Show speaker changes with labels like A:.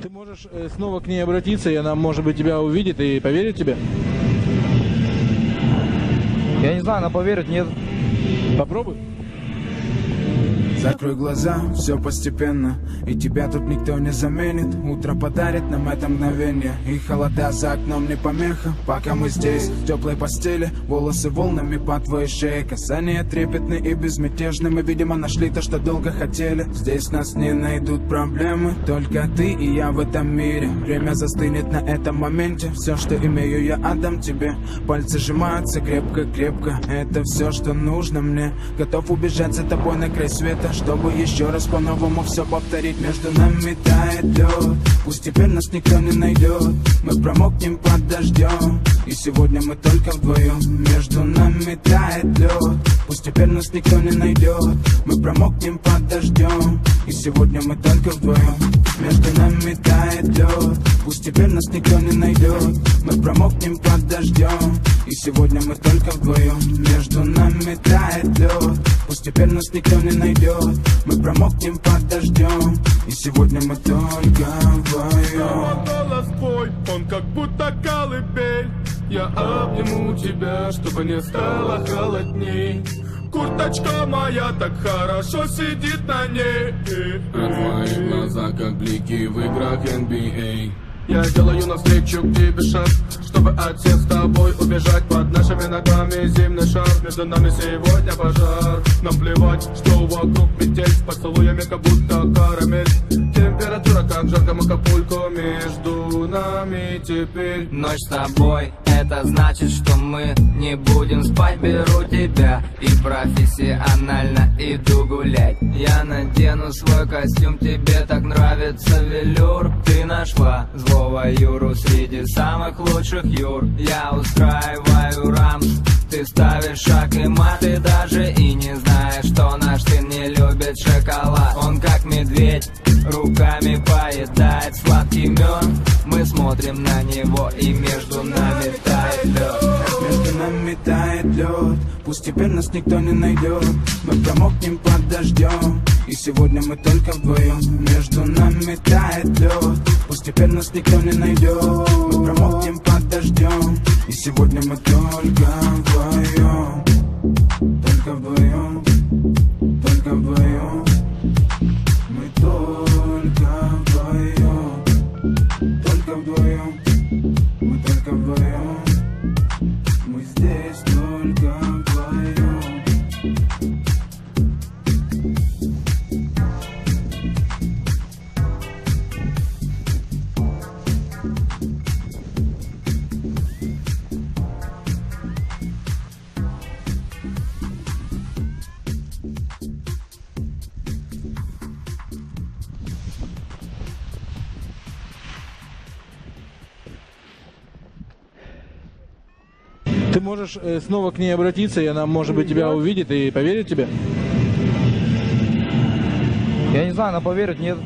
A: Ты можешь э, снова к ней обратиться, и она, может быть, тебя увидит и поверит тебе?
B: Я не знаю, она поверит, нет.
A: Попробуй.
C: Закрой глаза, все постепенно И тебя тут никто не заменит. Утро подарит нам это мгновение И холода за окном не помеха. Пока мы здесь, в теплой постели Волосы волнами по твоей шее Касания трепетны и безмятежны Мы, видимо, нашли то, что долго хотели. Здесь нас не найдут проблемы Только ты и я в этом мире. Время застынет на этом моменте Все, что имею, я отдам тебе. Пальцы сжимаются крепко-крепко Это все, что нужно мне. Готов убежать за тобой на край света чтобы еще раз по-новому все повторить. Между нами тает лед Пусть теперь нас никто не найдет. Мы промокнем под дождем И сегодня мы только вдвоем Между нами тает лед Пусть теперь нас никто не найдет. Мы промокнем под дождем И сегодня мы только вдвоем Между нами тает лед. Пусть теперь нас никто не найдет. Мы промокнем под дождем. И сегодня мы только вдвоем. Между нами тает лед. Пусть теперь нас никто не найдет. Мы промокнем под дождем. И сегодня мы только вдвоем.
D: Голос твой, он как будто колыбель. Я обниму тебя, чтобы не стало холодней Курточка моя так хорошо сидит на ней.
E: А твои глаза как блики в играх NBA
D: Я делаю навстречу к тебе шаг Чтобы от всех с тобой убежать Под нашими ногами. Зимний шар Между нами сегодня пожар. Нам плевать, что вокруг метель С поцелуями как будто карамель. Температура как в жарком Акапулько Между нами теперь.
F: Ночь с тобой, это значит, что мы не будем спать. Беру тебя и профессионально иду гулять. Я надену свой костюм, тебе так нравится велюр. Ты нашла злого Юру среди самых лучших Юр. Я устраиваю рамс, ты ставишь шаг и мат Ты даже и не знаешь, что наш сын не любит шоколад. Он как медведь, руками поедает сладкий мед Мы смотрим на него и между нами тает лед
C: Между нами тает лед Пусть теперь нас никто не найдет Мы промокнем под дождем И сегодня мы только вдвоем Между нами тает лед Пусть теперь нас никто не найдет Мы промокнем под дождем И сегодня мы только вдвоем
A: Ты можешь э, снова к ней обратиться, и она, может быть, тебя увидит и поверит тебе?
B: Я не знаю, она поверит, нет.